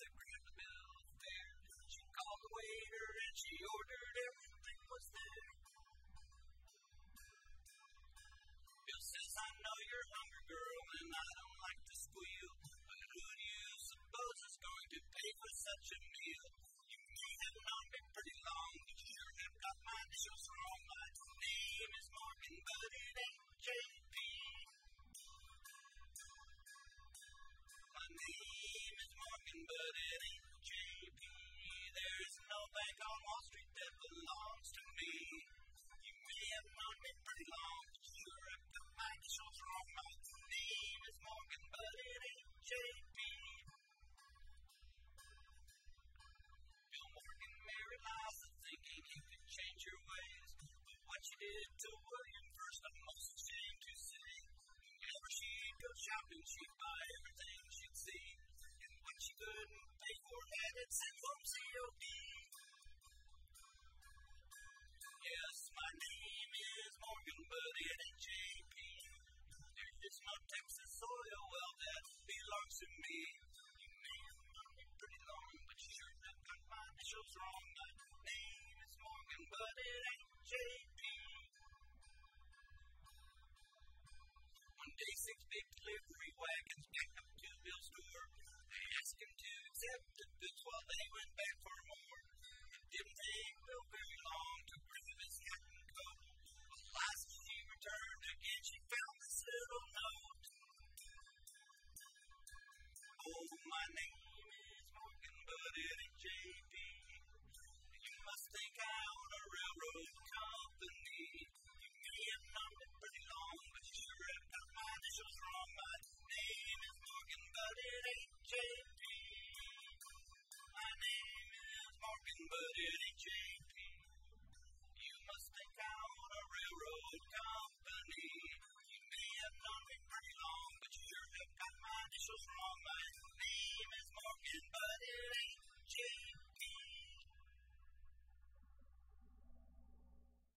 Liza grabbed the of fare. She called the waiter and she ordered everything was there. Bill says, I know you're hungry, girl, and I don't like to squeal. But who do you suppose is going to pay for such a meal? You may have known me pretty long, but you sure have got my initials wrong. My name is Morgan, but it ain't Ain't JP. There is no bank on Wall Street that belongs to me. You may have known me pretty long, but you sure have got my initials wrong. My name is Morgan, but it ain't JP. Bill Morgan married Liza, thinking he could change her ways. But what she did to William first, I'm most ashamed to say. Whenever she'd go shopping, she'd buy big delivery wagons back up to Bill's door. They asked him to accept the goods while they went back for more. It didn't take no very long to bring him his hat and coat. last when he returned again, she found this little note. Oh, my name is Morgan, but it ain't J.P.